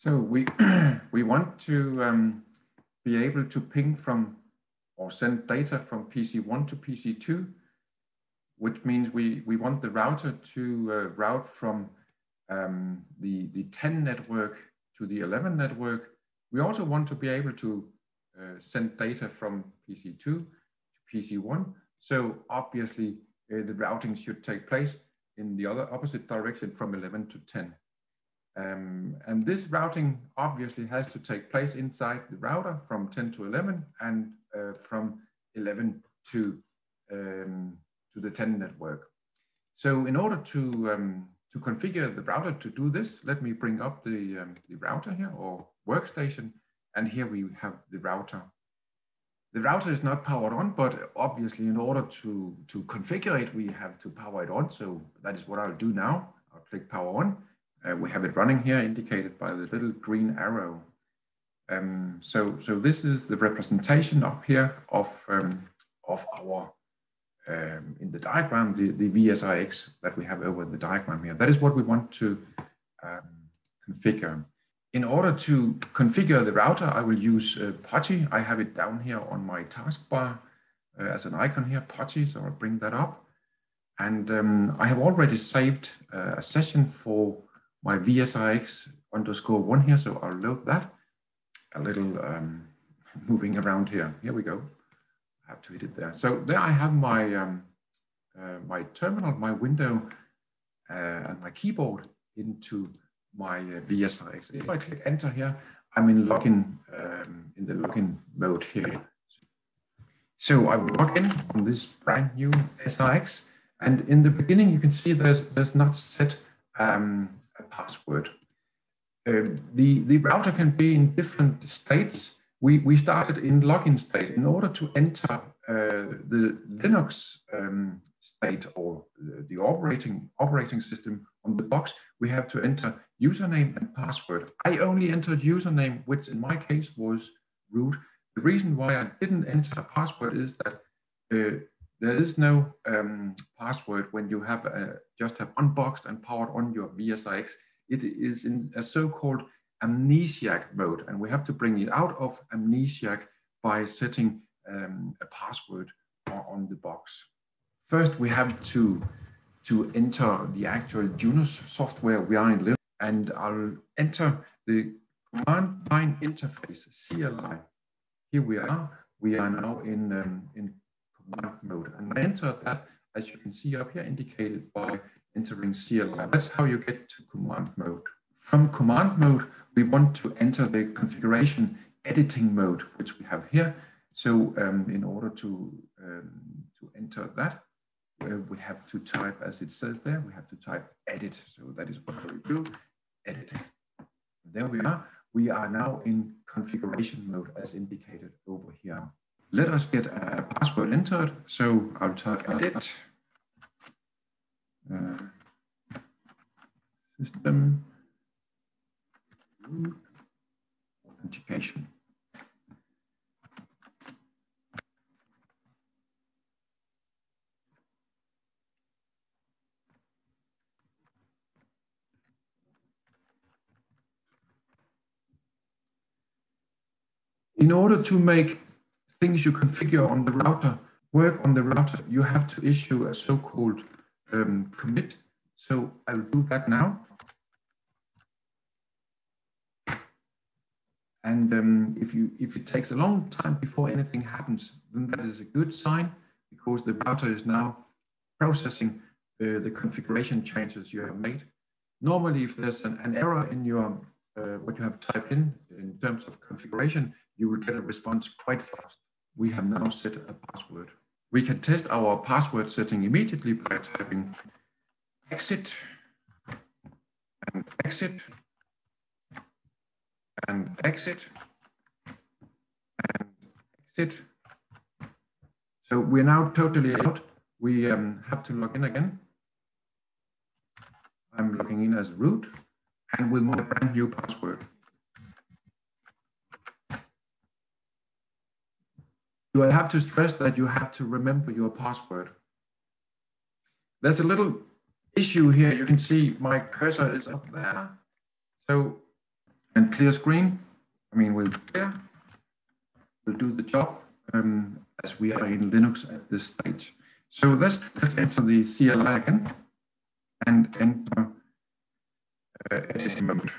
So we, we want to um, be able to ping from or send data from PC1 to PC2, which means we, we want the router to uh, route from um, the, the 10 network to the 11 network. We also want to be able to uh, send data from PC2 to PC1. So obviously uh, the routing should take place in the other opposite direction from 11 to 10. Um, and this routing obviously has to take place inside the router from 10 to 11 and uh, from 11 to, um, to the 10 network. So in order to, um, to configure the router to do this, let me bring up the, um, the router here or workstation. And here we have the router. The router is not powered on, but obviously in order to, to configure it, we have to power it on. So that is what I'll do now. I'll click power on. Uh, we have it running here indicated by the little green arrow. Um, so, so this is the representation up here of, um, of our, um, in the diagram, the, the VSRX that we have over the diagram here. That is what we want to um, configure. In order to configure the router, I will use uh, PuTTY. I have it down here on my taskbar uh, as an icon here, PuTTY, so I'll bring that up. And um, I have already saved uh, a session for my VSRX underscore one here, so I'll load that. A little um, moving around here. Here we go. I have to hit it there. So there I have my um, uh, my terminal, my window, uh, and my keyboard into my uh, VSRX. If I click enter here, I'm in login um, in the login mode here. So I log in on this brand new SRX, and in the beginning you can see there's there's not set um, password. Um, the the router can be in different states. We we started in login state in order to enter uh, the Linux um, state or the, the operating operating system on the box. We have to enter username and password. I only entered username, which in my case was root. The reason why I didn't enter a password is that uh, there is no um, password when you have uh, just have unboxed and powered on your VSRX. It is in a so-called amnesiac mode, and we have to bring it out of amnesiac by setting um, a password on the box. First, we have to to enter the actual Junos software we are in Linux and I'll enter the command line interface, CLI. Here we are. We are now in, um, in mode. And I enter that, as you can see up here, indicated by entering CLI. That's how you get to command mode. From command mode, we want to enter the configuration editing mode, which we have here. So um, in order to, um, to enter that, uh, we have to type, as it says there, we have to type edit. So that is what we do edit. There we are. We are now in configuration mode as indicated over here. Let us get a password entered. So I'll type edit. Uh, system authentication. in order to make things you configure on the router work on the router, you have to issue a so-called um, commit. So I'll do that now. And um, if, you, if it takes a long time before anything happens, then that is a good sign because the router is now processing uh, the configuration changes you have made. Normally, if there's an, an error in your uh, what you have typed in in terms of configuration, you will get a response quite fast. We have now set a password. We can test our password setting immediately by typing exit and exit and exit and exit. So we're now totally out. We um, have to log in again. I'm logging in as root and with my brand new password. Do I have to stress that you have to remember your password? There's a little issue here. You can see my cursor is up there. So And clear screen, I mean, we'll clear, we'll do the job um, as we are in Linux at this stage. So let's, let's enter the CLI again and enter uh, edit mode.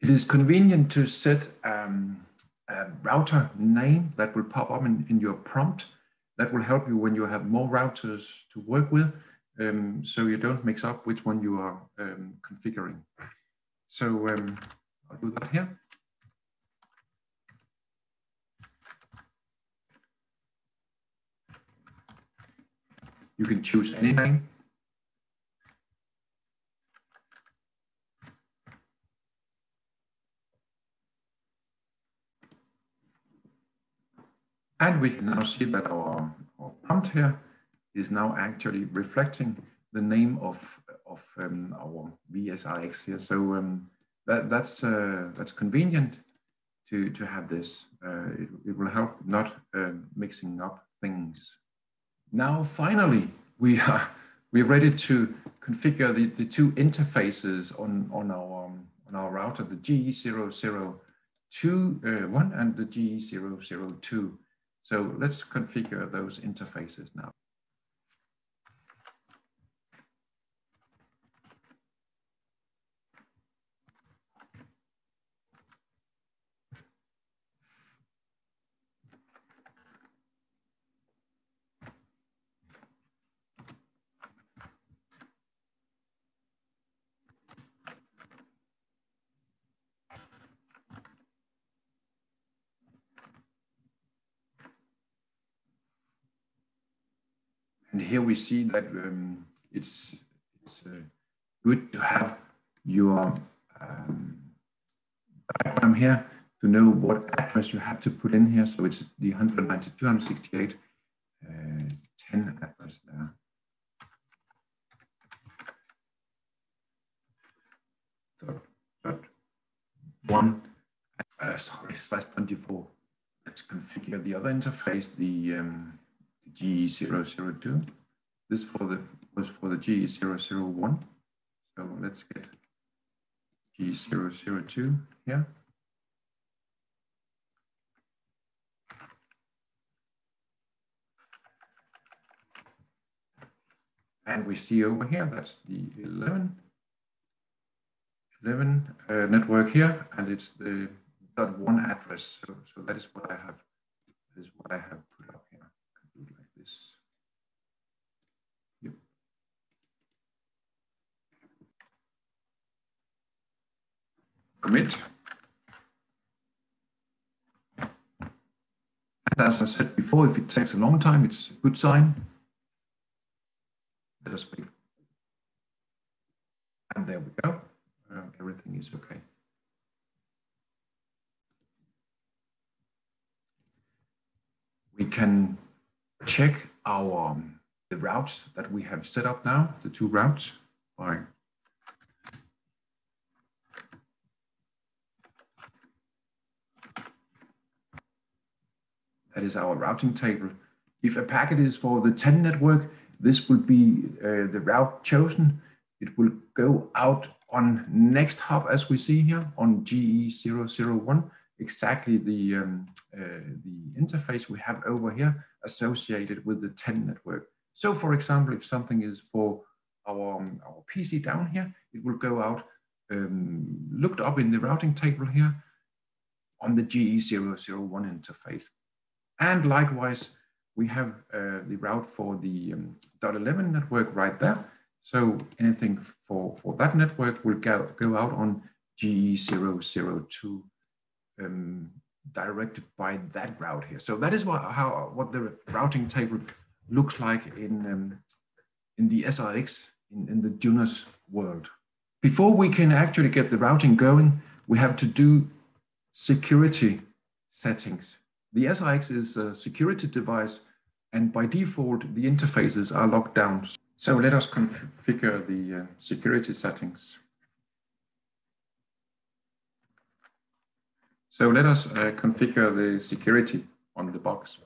It is convenient to set um, router name that will pop up in, in your prompt. That will help you when you have more routers to work with, um, so you don't mix up which one you are um, configuring. So um, I'll do that here. You can choose any name. And we can now see that our, our prompt here is now actually reflecting the name of, of um, our VSRX here. So um, that, that's, uh, that's convenient to, to have this. Uh, it, it, will help not uh, mixing up things. Now, finally, we are, we're ready to configure the, the two interfaces on, on, our, um, on our router, the GE002 uh, and the GE002. So let's configure those interfaces now. And here we see that um, it's, it's uh, good to have your um, diagram here to know what address you have to put in here. So it's the 192, 168, uh, 10 address there. One, uh, sorry, slash 24. Let's configure the other interface, the um, GE002. This for the was for the G001. So let's get G002 here. And we see over here, that's the 11, 11 uh, network here, and it's the dot one address. So, so that is what I have, that is what I have put up here this. Yep. Commit. And as I said before, if it takes a long time, it's a good sign. Let us. And there we go. Uh, everything is okay. We can check our um, the routes that we have set up now, the two routes by that is our routing table. If a packet is for the 10 network, this will be uh, the route chosen. It will go out on next hop as we see here on GE001, exactly the, um, uh, the interface we have over here associated with the 10 network. So for example, if something is for our, um, our PC down here, it will go out um, looked up in the routing table here on the GE001 interface. And likewise, we have uh, the route for the um, .11 network right there. So anything for, for that network will go, go out on GE002 um, directed by that route here. So that is what how what the routing table looks like in um, in the SRX in, in the Junos world. Before we can actually get the routing going, we have to do security settings. The SRX is a security device, and by default, the interfaces are locked down. So let us configure the uh, security settings. So let us uh, configure the security on the box.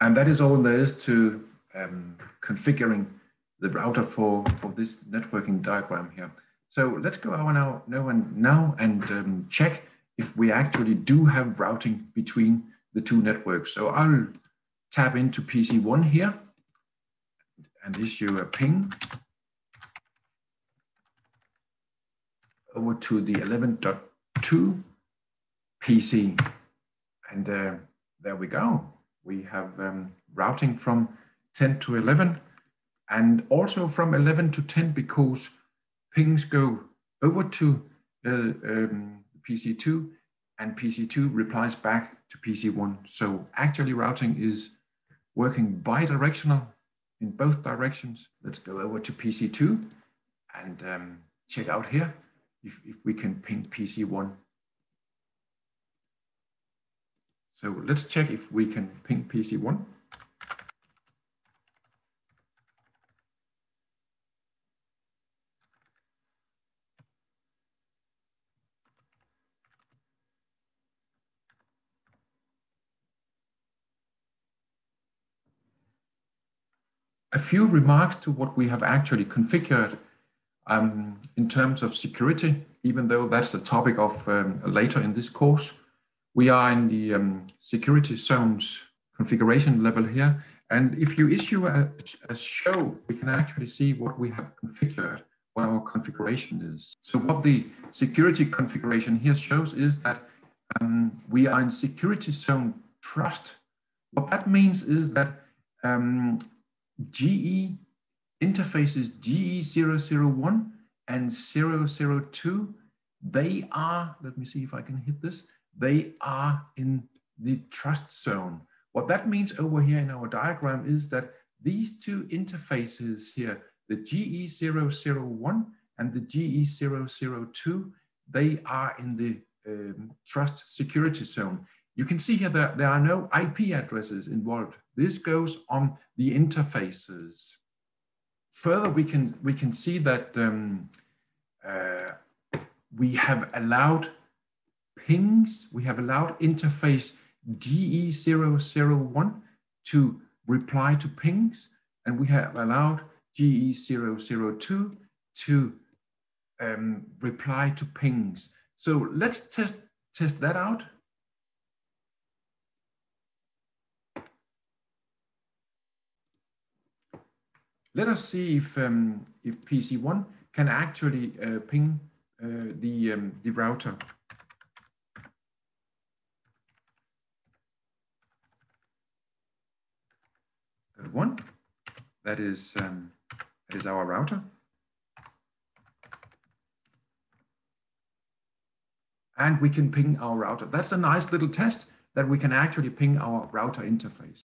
And that is all there is to um, configuring the router for, for this networking diagram here. So let's go over now, now and now and um, check if we actually do have routing between the two networks. So I'll tap into PC1 here and issue a ping over to the 11.2 PC. And uh, there we go. We have um, routing from 10 to 11 and also from 11 to 10 because pings go over to uh, um, PC2 and PC2 replies back to PC1. So actually routing is working bidirectional in both directions. Let's go over to PC2 and um, check out here if, if we can ping PC1. So let's check if we can ping PC1. a few remarks to what we have actually configured um, in terms of security, even though that's the topic of um, later in this course. We are in the um, security zones configuration level here. And if you issue a, a, show, we can actually see what we have configured, what our configuration is. So what the security configuration here shows is that um, we are in security zone trust. What that means is that um, GE interfaces GE001 and 002, they are, let me see if I can hit this, they are in the trust zone. What that means over here in our diagram is that these two interfaces here, the GE001 and the GE002, they are in the um, trust security zone. You can see here that there are no IP addresses involved. This goes on the interfaces. Further, we can, we can see that um, uh, we have allowed pings, we have allowed interface GE001 to reply to pings, and we have allowed GE002 to um, reply to pings. So let's test, test that out. Let us see if, um, if PC1 can actually uh, ping uh, the, um, the router. One, that is, um, that is our router. And we can ping our router. That's a nice little test that we can actually ping our router interface.